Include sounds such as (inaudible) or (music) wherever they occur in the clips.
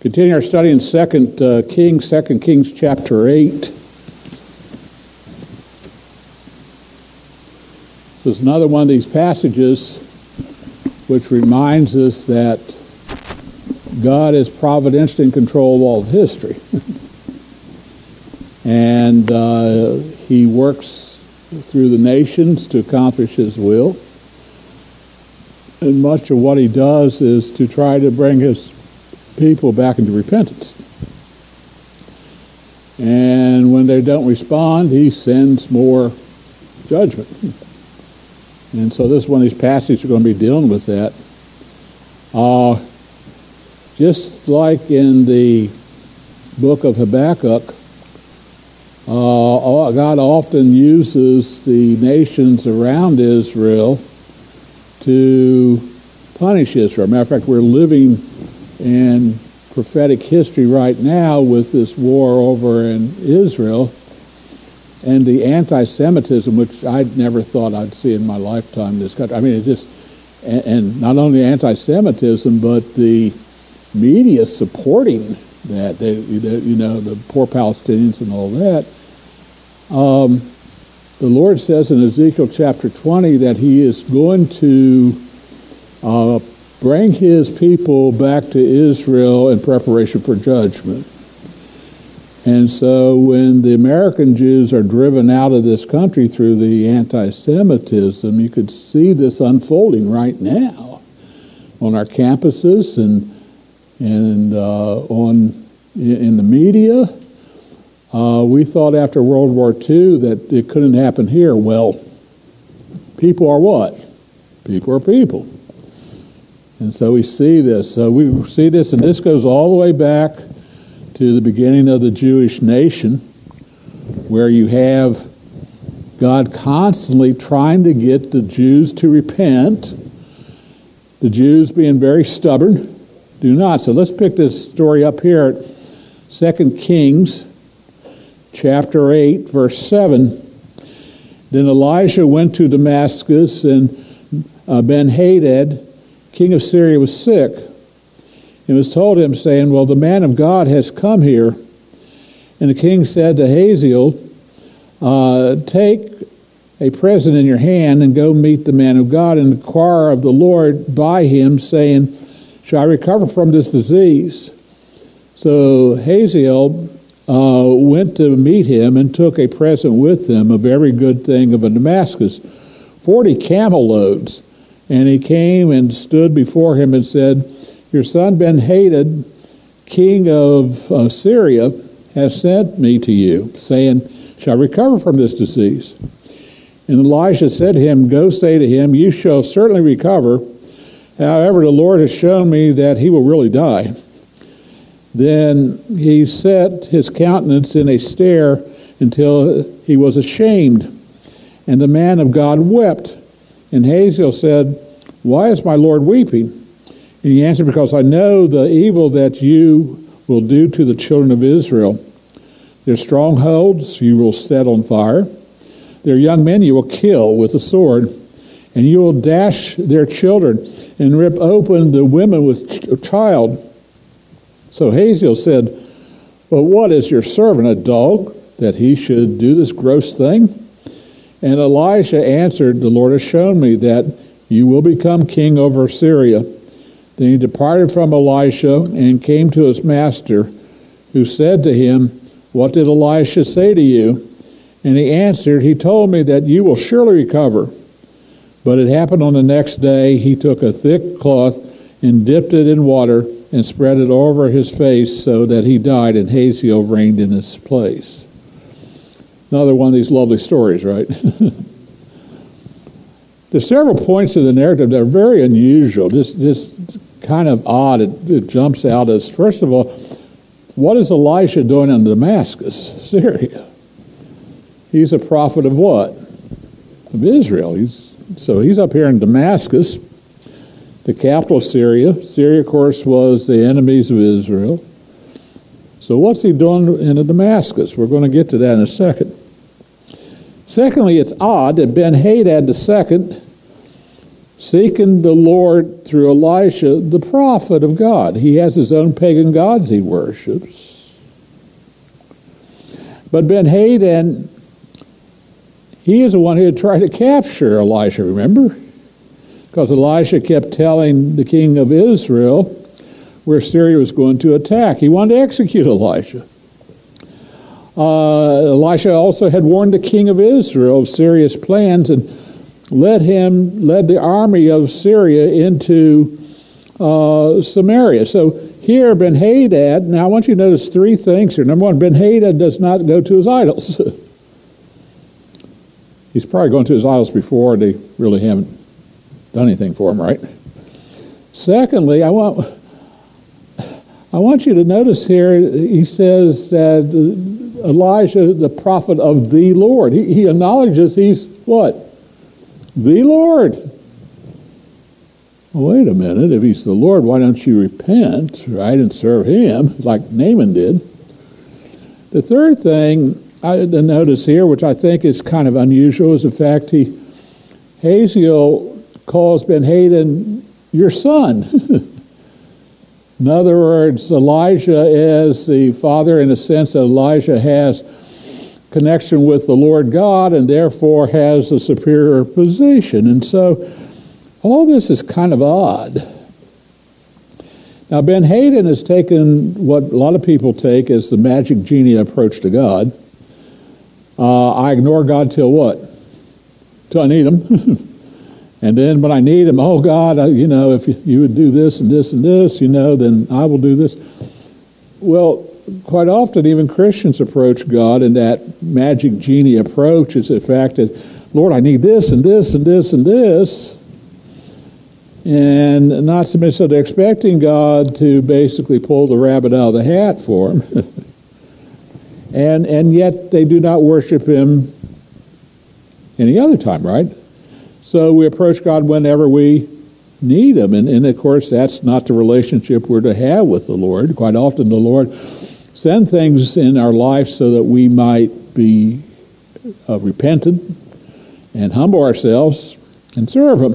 Continue our study in Second uh, Kings, Second Kings chapter eight. This is another one of these passages which reminds us that God is providentially in control of all of history, (laughs) and uh, He works through the nations to accomplish His will. And much of what He does is to try to bring His people back into repentance. And when they don't respond, he sends more judgment. And so this one of these passages are going to be dealing with that. Uh, just like in the book of Habakkuk, uh, God often uses the nations around Israel to punish Israel. Matter of fact, we're living in prophetic history right now with this war over in Israel and the anti-Semitism, which I never thought I'd see in my lifetime in this country. I mean, it just, and, and not only anti-Semitism, but the media supporting that, they, you know, the poor Palestinians and all that. Um, the Lord says in Ezekiel chapter 20 that He is going to uh, bring his people back to Israel in preparation for judgment. And so when the American Jews are driven out of this country through the anti Semitism, you could see this unfolding right now on our campuses and, and uh, on, in the media. Uh, we thought after World War II that it couldn't happen here. Well, people are what? People are people. And so we see this. So we see this, and this goes all the way back to the beginning of the Jewish nation, where you have God constantly trying to get the Jews to repent, the Jews being very stubborn, do not. So let's pick this story up here at 2 Kings chapter 8, verse 7. Then Elijah went to Damascus, and uh, Ben Hadad, king of Syria was sick. It was told him, saying, Well, the man of God has come here. And the king said to Hazael, uh, Take a present in your hand and go meet the man of God and inquire of the Lord by him, saying, Shall I recover from this disease? So Hazael uh, went to meet him and took a present with him of every good thing of a Damascus, forty camel loads. And he came and stood before him and said, Your son Ben Hadad, king of Syria, has sent me to you, saying, Shall recover from this disease. And Elisha said to him, Go say to him, You shall certainly recover. However, the Lord has shown me that he will really die. Then he set his countenance in a stare until he was ashamed. And the man of God wept. And Hazael said, Why is my Lord weeping? And he answered, Because I know the evil that you will do to the children of Israel. Their strongholds you will set on fire. Their young men you will kill with a sword. And you will dash their children and rip open the women with child. So Hazael said, Well, what is your servant, a dog, that he should do this gross thing? And Elisha answered, The Lord has shown me that you will become king over Syria. Then he departed from Elisha and came to his master, who said to him, What did Elisha say to you? And he answered, He told me that you will surely recover. But it happened on the next day, he took a thick cloth and dipped it in water and spread it over his face so that he died, and Hazael reigned in his place. Another one of these lovely stories, right? (laughs) There's several points of the narrative that are very unusual, just, just kind of odd. It, it jumps out as, first of all, what is Elisha doing in Damascus, Syria? He's a prophet of what? Of Israel. He's, so he's up here in Damascus, the capital of Syria. Syria, of course, was the enemies of Israel. So what's he doing in Damascus? We're going to get to that in a second. Secondly, it's odd that Ben Hadad II seeking the Lord through Elisha, the prophet of God. He has his own pagan gods he worships. But Ben Hadad, he is the one who had tried to capture Elisha, remember? Because Elisha kept telling the king of Israel where Syria was going to attack. He wanted to execute Elisha. Uh, Elisha also had warned the king of Israel of Syria's plans and led him, led the army of Syria into uh, Samaria. So here, Ben Hadad, now I want you to notice three things here. Number one, Ben Hadad does not go to his idols. (laughs) He's probably gone to his idols before, they really haven't done anything for him, right? Secondly, I want, I want you to notice here, he says that Elijah, the prophet of the Lord, he, he acknowledges he's what? The Lord. Well, wait a minute. If he's the Lord, why don't you repent, right, and serve him (laughs) like Naaman did? The third thing I notice here, which I think is kind of unusual, is the fact he Haziel calls Ben Hadad your son. (laughs) in other words, Elijah is the father in a sense that Elijah has connection with the Lord God and therefore has a superior position. And so all this is kind of odd. Now, Ben Hadad has taken what a lot of people take as the magic genie approach to God. Uh, I ignore God till what? Till I need Him. (laughs) and then when I need Him, oh God, I, you know, if you, would do this and this and this, you know, then I will do this. Well, quite often, even Christians approach God in that magic genie approach is the fact that, Lord, I need this and this and this and this and not so much so they're expecting God to basically pull the rabbit out of the hat for them. (laughs) and, and yet they do not worship Him any other time, right? So we approach God whenever we need Him. And, and of course, that's not the relationship we're to have with the Lord. Quite often, the Lord send things in our life so that we might be uh, repentant and humble ourselves and serve Him.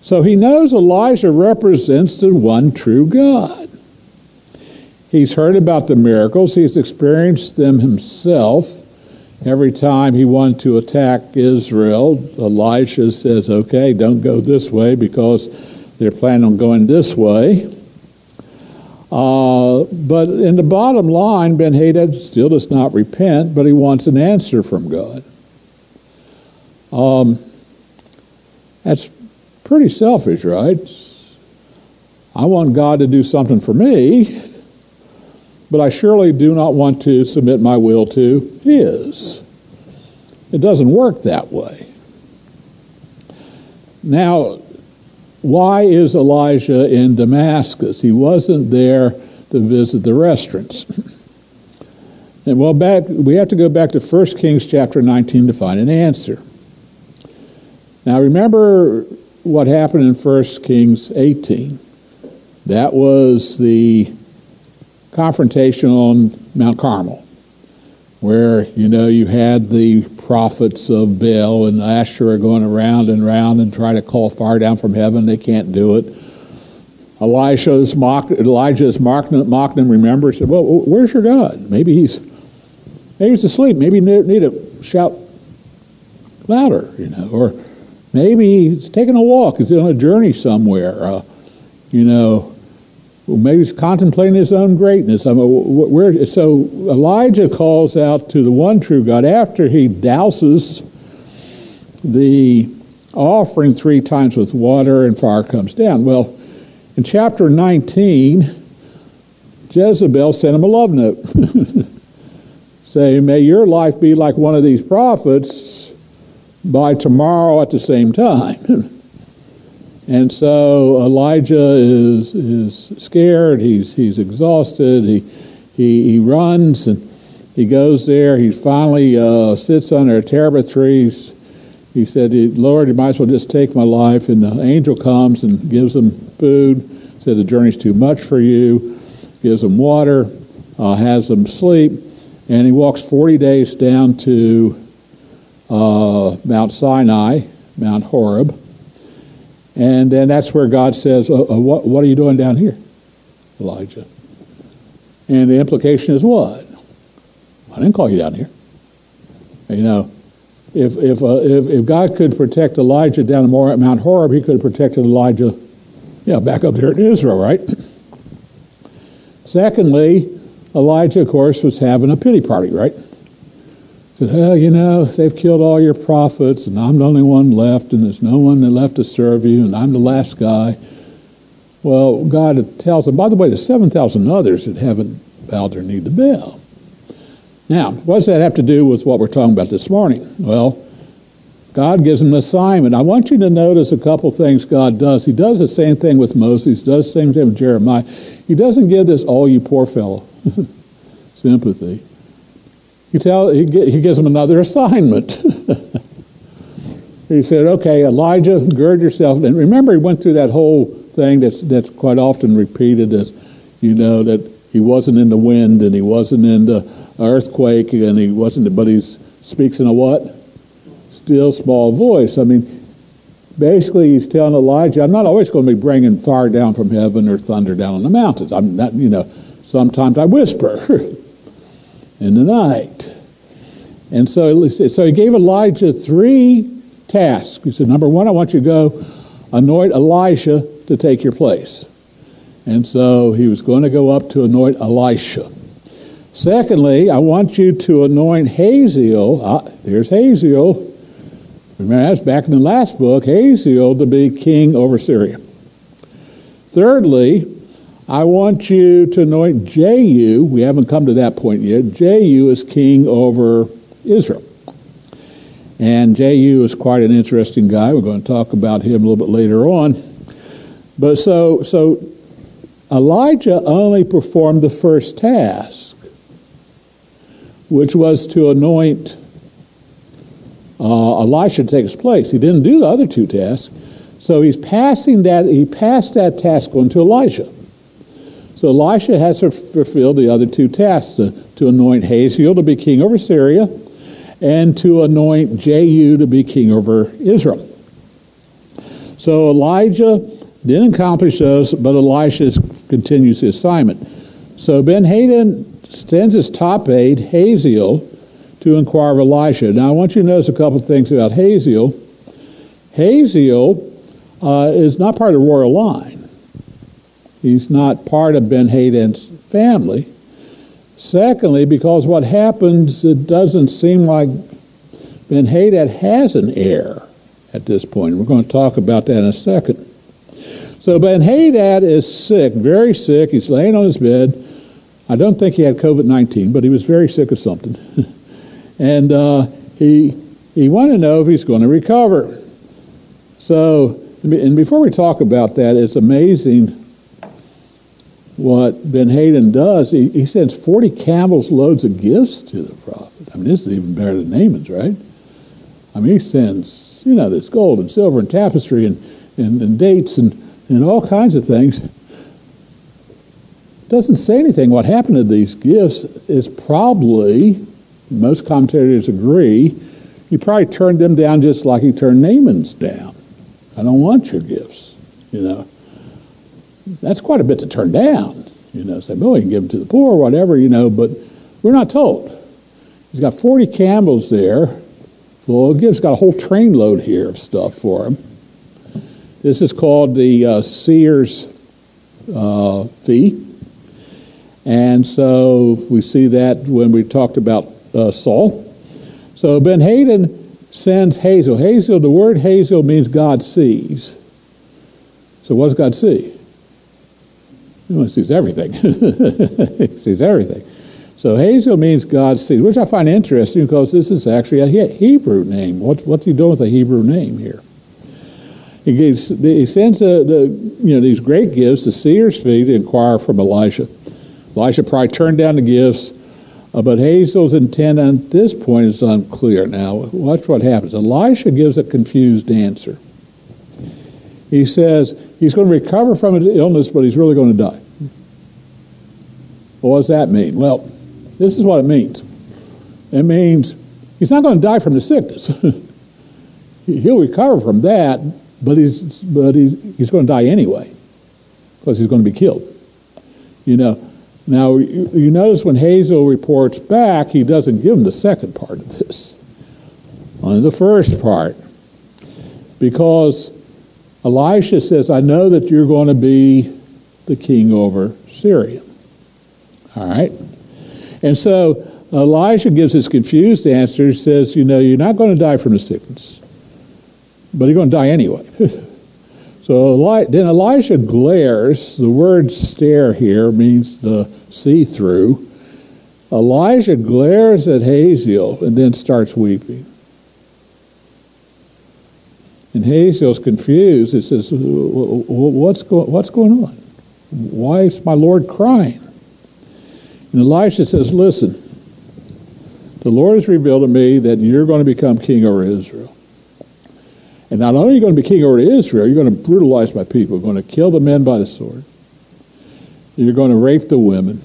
So he knows Elijah represents the one true God. He's heard about the miracles, he's experienced them himself. Every time he wanted to attack Israel, Elisha says, Okay, don't go this way because they're planning on going this way. Uh, but in the bottom line, Ben Hadad still does not repent, but he wants an answer from God. Um, that's Pretty selfish, right? I want God to do something for me, but I surely do not want to submit my will to His. It doesn't work that way. Now, why is Elijah in Damascus? He wasn't there to visit the restaurants. (laughs) And well, back we have to go back to 1 Kings chapter 19 to find an answer. Now remember what happened in 1 Kings 18. That was the confrontation on Mount Carmel, where, you know, you had the prophets of Baal and Asherah going around and around and trying to call fire down from heaven. They can't do it. Elijah's mock, Elijah's mocking, mocking them, remember, said, well, where's your God? Maybe he's, maybe he's asleep. Maybe you need to shout louder, you know, or Maybe he's taking a walk. He's on a journey somewhere. Uh, you know, maybe he's contemplating his own greatness. I mean, where, so Elijah calls out to the one true God after he douses the offering three times with water and fire comes down. Well, in chapter 19, Jezebel sent him a love note (laughs) saying, May your life be like one of these prophets by tomorrow at the same time. (laughs) and so Elijah is, is scared, he's, he's exhausted, he, he, he runs and he goes there. He finally uh, sits under a terebinth tree. He said, Lord, you might as well just take my life. And the angel comes and gives him food, said the journey's too much for you, gives him water, uh, has him sleep, and he walks 40 days down to uh, Mount Sinai, Mount Horeb. And then that's where God says, uh, uh, what, what are you doing down here, Elijah? And the implication is what? I didn't call you down here. You know, if, if, uh, if, if, God could protect Elijah down at Mount Horeb, he could have protected Elijah yeah, back up there in Israel, right? Secondly, Elijah, of course, was having a pity party, right? Said, oh, you know, they've killed all your prophets, and I'm the only one left, and there's no one left to serve you, and I'm the last guy. Well, God tells him, by the way, there's 7,000 others that haven't bowed their knee to Baal. Now, what does that have to do with what we're talking about this morning? Well, God gives him an assignment. I want you to notice a couple things God does. He does the same thing with Moses, does the same thing with Jeremiah. He doesn't give this, oh, you poor fellow, (laughs) sympathy. He, tell, he, gives him another (laughs) assignment. he said, okay, Elijah, gird yourself. And remember, he went through that whole thing that's, that's quite often repeated as, you know, that he wasn't in the wind and he wasn't in the earthquake and he wasn't, but he speaks in a what? Still small voice. I mean, basically he's telling Elijah, I'm not always going to be bringing fire down from heaven or thunder down on the mountains. I'm not, you know, sometimes I whisper (laughs) in the night. And so, so he gave Elijah three tasks. He said, number one, I want you to go anoint Elisha to take your place. And so he was going to go up to anoint Elisha. Secondly, I want you to anoint Haziel. Ah, there's Hazael. Remember, that's back in the last book, Haziel to be king over Syria. Thirdly, I want you to anoint Jehu. We haven't come to that point yet. Jehu is king over Israel. And Jehu is quite an interesting guy. We're going to talk about him a little bit later on. But so, so Elijah only performed the first task which was to anoint uh, Elisha to take his place. He didn't do the other two tasks, so he's passing that. He passed that task on to Elijah. So Elisha has to fulfill the other two tasks: to, to anoint Hazael to be king over Syria, and to anoint Jehu to be king over Israel. So Elijah didn't accomplish those, but Elisha continues his assignment. So Ben Hadad sends his top aide, Haziel, to inquire of Elisha. Now, I want you to notice a couple of things about Haziel. Haziel uh, is not part of the royal line. He's not part of Ben Hadad's family. Secondly, because what happens, it doesn't seem like Ben Hadad has an heir at this point. We're going to talk about that in a second. So Ben Hadad is sick, very sick. He's laying on his bed. I don't think he had COVID 19, but he was very sick of something. (laughs) and uh, he, he wanted to know if he's going to recover. So, and before we talk about that, it's amazing what Ben Hadad does. He, he sends 40 camels loads of gifts to the prophet. I mean, this is even better than Naaman's, right? I mean, he sends, you know, this gold and silver and tapestry and, and, and dates and, and all kinds of things doesn't say anything. What happened to these gifts is probably, most commentators agree, he probably turned them down just like he turned Naaman's down. I don't want your gifts, you know. That's quite a bit to turn down, you know. Say, well, you can give them to the poor or whatever, you know, but we're not told. He's got 40 camels there of gifts. Got a whole trainload here of stuff for him. This is called the uh, seer's uh, fee. And so we see that when we talked about uh, Saul. So Ben Hadad sends Hazel. Hazel, the word Hazel means God sees. So what does God see? He sees everything. (laughs) he sees everything. So Hazel means God sees, which I find interesting because this is actually a Hebrew name. What's, what's he doing with a Hebrew name here? He, gives, he sends the, the, you know, these great gifts, the seer's fee, to inquire from Elijah. Elisha probably turned down the gifts, uh, but Hazel's intent at this point is unclear. Now, watch what happens. Elisha gives a confused answer. He says he's going to recover from his illness, but he's really going to die. Well, what does that mean? Well, this is what it means. It means he's not going to die from the sickness. (laughs) He'll recover from that, but he's but he's, he's going to die anyway because he's going to be killed. You know. Now you, you notice when Hazel reports back, he doesn't give him the second part of this. Only the first part, because Elisha says, "I know that you're going to be the king over Syria." All right, and so Elijah gives his confused answer. He says, You know, you're not going to die from the sickness, but you're going to die anyway. (laughs) so then Elijah glares. The word stare here means the see through. Elijah glares at Haziel and then starts weeping. And Hazael's confused. He says, what's, go- what's going on? Why is my Lord crying? And Elisha says, Listen, the Lord has revealed to me that you're going to become king over Israel. And not only are you going to be king over Israel, you're going to brutalize my people. You're going to kill the men by the sword. You're going to rape the women.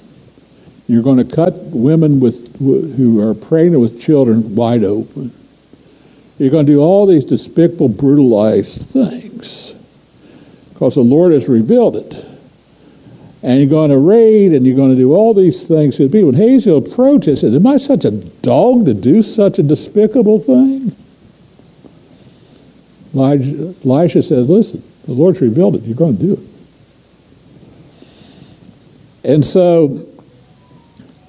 You're going to cut women with, who are pregnant with children wide open. You're going to do all these despicable, brutalized things because the Lord has revealed it and you're going to raid and you're going to do all these things to people. And Hazael protested, Am I such a dog to do such a despicable thing? Elijah, Elisha said, Listen, the Lord's revealed it. You're going to do it. And so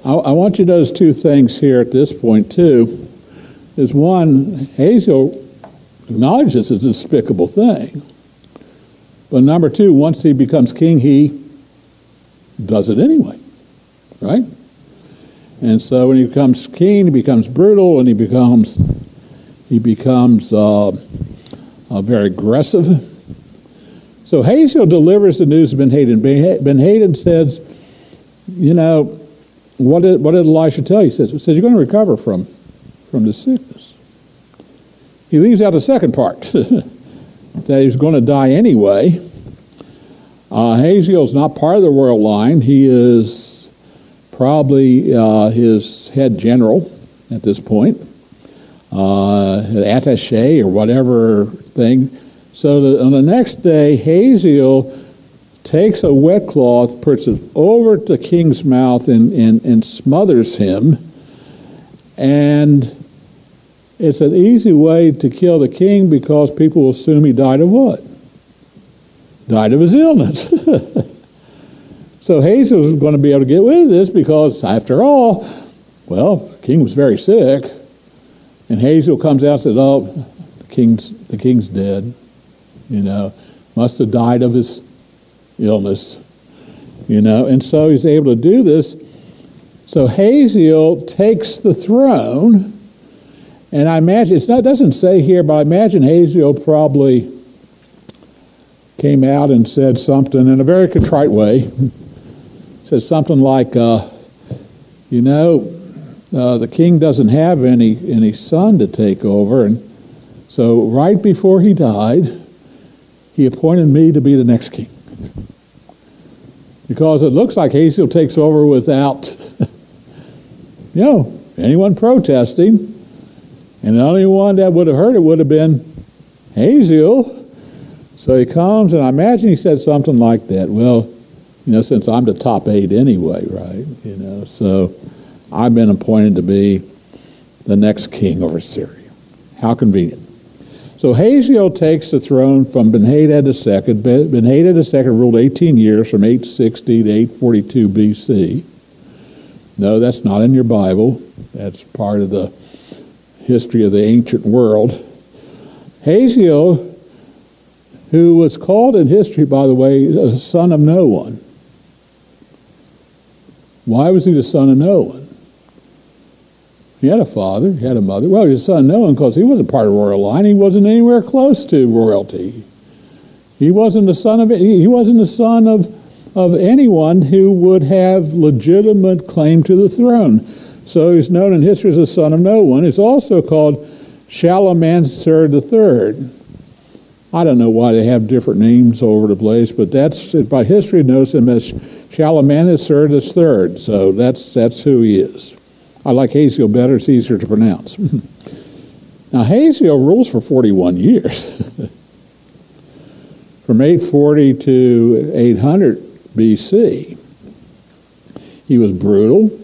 I, I want you to notice two things here at this point, too. Is one, Hazael acknowledges it's a despicable thing. But number two, once he becomes king, he does it anyway, right? And so when he becomes king, he becomes brutal, and he becomes he becomes uh, uh, very aggressive. So Hazael delivers the news of Ben Hadad. Ben Hadad says, "You know, what did what did Elisha tell you?" He says, "He says you're going to recover from from the sickness." He leaves out the second part (laughs) that he's going to die anyway. Uh, Hazael's not part of the royal line. He is probably uh, his head general at this point, uh, attache or whatever thing. So the, on the next day, Hazael takes a wet cloth, puts it over the king's mouth, and, and, and smothers him. And it's an easy way to kill the king because people will assume he died of what? died of his illness. (laughs) so Hazael was going to be able to get with this because, after all, well, the king was very sick. And Hazael comes out and says, Oh, the king's, the king's dead. You know, must have died of his illness. You know, and so he's able to do this. So Hazael takes the throne. And I imagine, it's not, it doesn't say here, but I imagine Hazael probably came out and said something in a very contrite way. (laughs) said something like, uh, you know, uh, the king doesn't have any, any son to take over. And so, right before he died, he appointed me to be the next king. (laughs) Because it looks like Hazael takes over without, (laughs) you know, anyone protesting. And the only one that would have heard it would have been Hazael. So he comes, and I imagine he said something like that. Well, you know, since I'm the top eight anyway, right? You know, so I've been appointed to be the next king over Syria. How convenient. So Hazael takes the throne from Ben-Hadad II. Ben-Hadad II ruled 18 years from 860 to 842 BC. No, that's not in your Bible. That's part of the history of the ancient world. Hazael who was called in history, by the way, the son of no one. Why was he the son of no one? He had a father, he had a mother. Well, he was the son of no one because he wasn't part of royal line. He wasn't anywhere close to royalty. He wasn't the son of he wasn't the son of of anyone who would have legitimate claim to the throne. So he's known in history as the son of no one. He's also called Shalmaneser III. I don't know why they have different names all over the place, but that's by history knows him as Shalmaneser III. So that's that's who he is. I like Hazael better; it's easier to pronounce. (laughs) now Hazael rules for 41 years. (laughs) from 840 to 800 BC. He was brutal.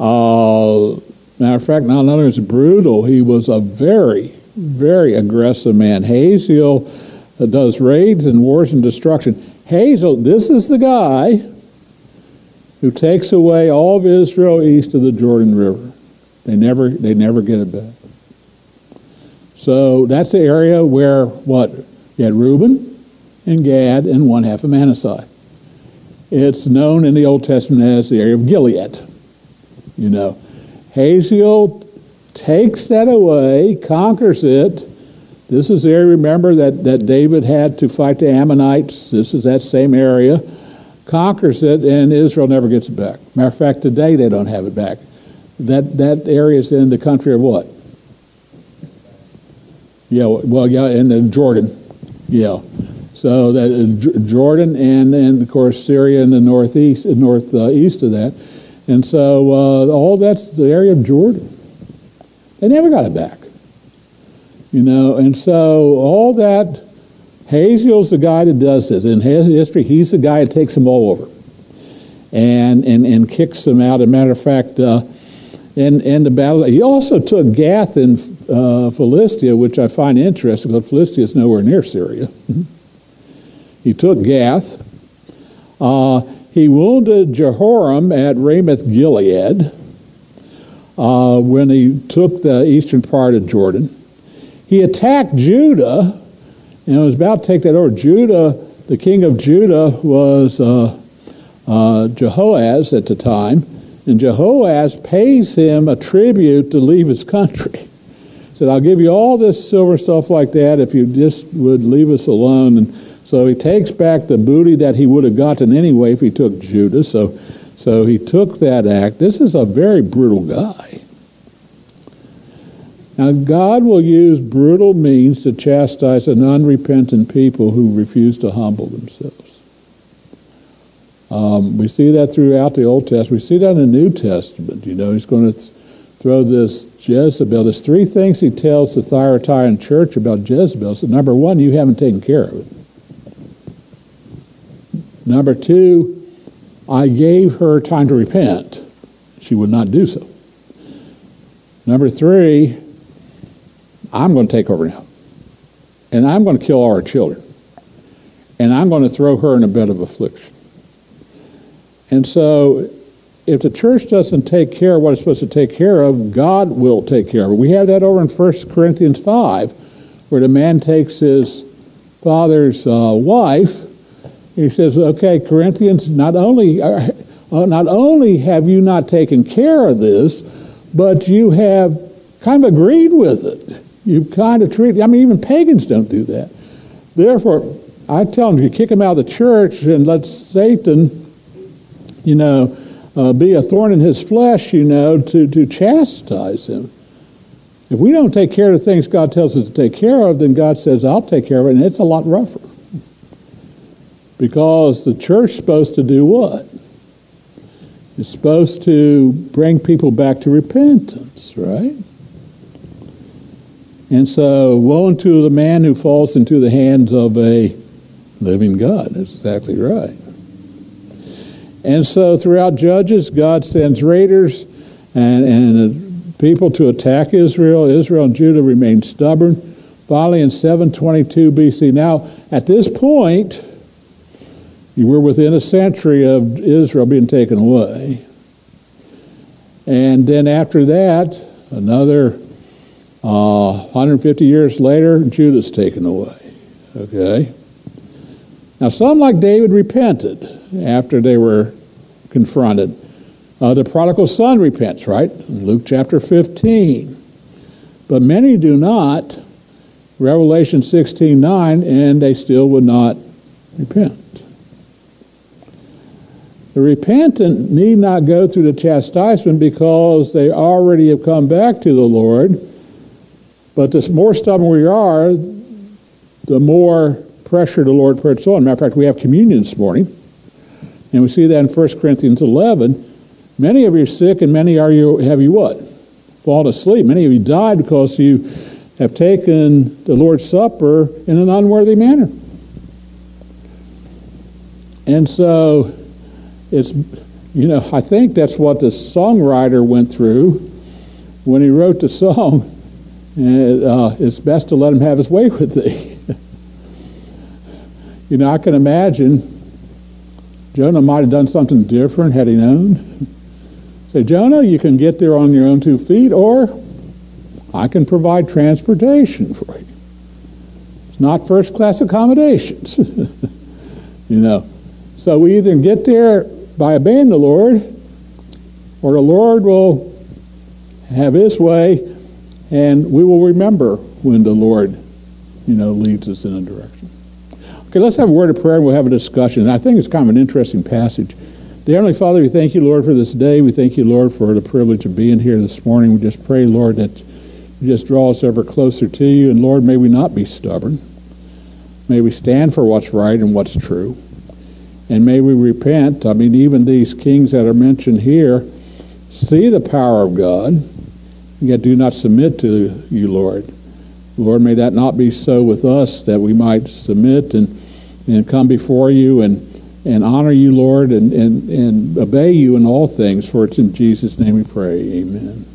Uh, matter of fact, not only was brutal, he was a very, very aggressive man. Hazael uh, does raids and wars and destruction. Hazael, this is the guy who takes away all of Israel east of the Jordan River. They never, they never get it back. So that's the area where what? You had Reuben and Gad and one half of Manasseh. It's known in the Old Testament as the area of Gilead. You know, Hazael takes that away, conquers it. This is the area, remember, that, that David had to fight the Ammonites. This is that same area. Conquers it, and Israel never gets it back. Matter of fact, today they don't have it back. That, that area is in the country of what? Yeah, well, yeah, in Jordan. Yeah. So that uh, Jordan and, and of course Syria in the northeast, northeast of that, and so uh, all that's the area of Jordan. They never got it back, you know. And so all that Hazael's the guy that does this in history. He's the guy that takes them all over, and and and kicks them out. As a matter of fact. Uh, in, in the battle. He also took Gath in uh, Philistia, which I find interesting because Philistia is nowhere near Syria. (laughs) he took Gath. Uh, he wounded Jehoram at Ramoth Gilead uh, when he took the eastern part of Jordan. He attacked Judah and was about to take that over. Judah, the king of Judah, was uh, uh, Jehoaz at the time. And Jehoaz pays him a tribute to leave his country. said, I'll give you all this silver stuff like that if you just would leave us alone. And so he takes back the booty that he would have gotten anyway if he took Judah. So, so he took that act. This is a very brutal guy. Now, God will use brutal means to chastise an unrepentant people who refuse to humble themselves. Um, we see that throughout the Old Testament. We see that in the New Testament. You know, he's going to th- throw this Jezebel. There's three things he tells the Thyatira church about Jezebel. So, number one, you haven't taken care of it. Number two, I gave her time to repent. She would not do so. Number three, I'm going to take over now. And I'm going to kill all our children. And I'm going to throw her in a bed of affliction. And so, if the church doesn't take care of what it's supposed to take care of, God will take care of it. We have that over in 1 Corinthians 5, where the man takes his father's uh, wife. He says, okay, Corinthians, not only, uh, uh, not only have you not taken care of this, but you have kind of agreed with it. You've kind of treated, I mean, even pagans don't do that. Therefore, I tell them, you kick them out of the church and let Satan you know, uh, be a thorn in his flesh, you know, to, to chastise him. If we don't take care of the things God tells us to take care of, then God says, I'll take care of it, and it's a lot rougher. Because the church's supposed to do what? It's supposed to bring people back to repentance, right? And so, woe unto the man who falls into the hands of a living God. That's exactly right. And so throughout Judges, God sends raiders and, and people to attack Israel. Israel and Judah remain stubborn. Finally, in 722 BC. Now, at this point, you were within a century of Israel being taken away. And then after that, another uh, 150 years later, Judah's taken away. Okay? Now, some, like David, repented after they were confronted. Uh, the prodigal son repents, right? Luke chapter 15. But many do not. Revelation 16 9, and they still would not repent. The repentant need not go through the chastisement because they already have come back to the Lord. But the more stubborn we are, the more pressure the Lord puts on. Matter of fact, we have communion this morning, and we see that in 1 Corinthians 11. Many of you are sick, and many are you have you what? Fallen asleep. Many of you died because you have taken the Lord's Supper in an unworthy manner. And so it's, you know, I think that's what the songwriter went through when he wrote the song. Uh, it's best to let him have his way (laughs) with thee. you know, I can imagine Jonah might have done something different had he known. Say, Jonah, you can get there on your own two feet, or I can provide transportation for you. It's not first class accommodations. (laughs) you know. So we either get there by obeying the Lord, or the Lord will have his way, and we will remember when the Lord, you know, leads us in a direction. Okay, let's have a word of prayer and we'll have a discussion. I think it's kind of an interesting passage. Dear Heavenly Father, we thank you, Lord, for this day. We thank you, Lord, for the privilege of being here this morning. We just pray, Lord, that you just draw us ever closer to you. And Lord, may we not be stubborn. May we stand for what's right and what's true. And may we repent. I mean, even these kings that are mentioned here see the power of God, yet do not submit to you, Lord. Lord, may that not be so with us, that we might submit and, and come before you and and honor you, Lord, and, and, and obey you in all things. For it's in Jesus' name we pray. Amen.